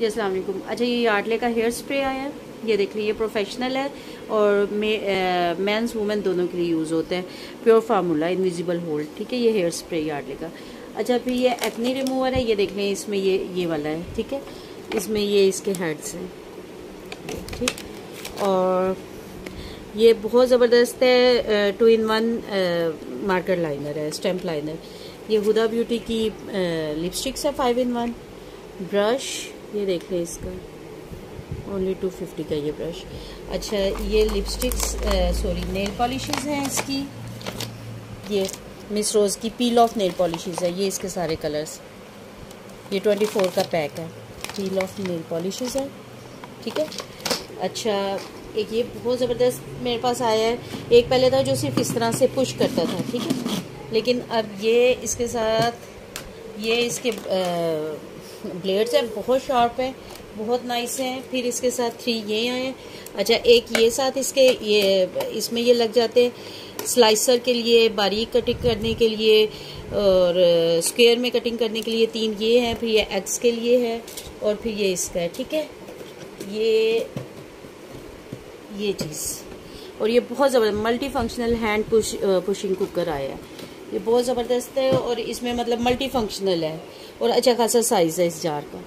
जी वालेकुम अच्छा ये यार्डले का हेयर स्प्रे आया है ये देख लीजिए प्रोफेशनल है और मेंस वुमेन दोनों के लिए यूज़ होते हैं। प्योर फार्मूला इनविजिबल होल्ड ठीक है? ये हेयर स्प्रे यार्डले का। अच्छा फिर ये एक्नी रिमूवर है, ये देख लें, इसमें ये ये वाला है, ठीक है? इसमें ये इसके हेड्स हैं। ठीक? और ये बहुत ज़बरदस्त है two in one marker liner है स्टैम्प लाइनर ये हुदा ब्यूटी की लिपस्टिक्स है फाइव इन वन ब्रश ये देख लें इसका। ओनली टू फिफ्टी का ये ब्रश अच्छा ये लिपस्टिक्स सॉरी नेल पॉलिशेस हैं इसकी। ये मिस रोज़ की पील ऑफ़ नेल पॉलिशेस है। ये इसके सारे कलर्स ये ट्वेंटी फोर का पैक है। पील ऑफ़ नेल पॉलिशेस है। ठीक है? अच्छा एक ये बहुत ज़बरदस्त मेरे पास आया है। एक पहले था जो सिर्फ़ इस तरह से पुश करता था, ठीक है? लेकिन अब ये इसके साथ, ये इसके ब्लेड्स हैं, बहुत शार्प है, बहुत नाइस हैं। फिर इसके साथ थ्री ये आए अच्छा एक ये साथ इसके ये, इसमें ये लग जाते हैं स्लाइसर के लिए, बारीक कटिंग करने के लिए और स्क्वेयर में कटिंग करने के लिए तीन ये हैं, फिर ये एग्स के लिए है और फिर ये इसका है, ठीक है? ये ये चीज़। और ये बहुत ज़बरदस्त multi functional hand push pushing cooker आया है। ये बहुत ज़बरदस्त है और इसमें मतलब मल्टी फंक्शनल है और अच्छा खासा साइज़ है इस जार का।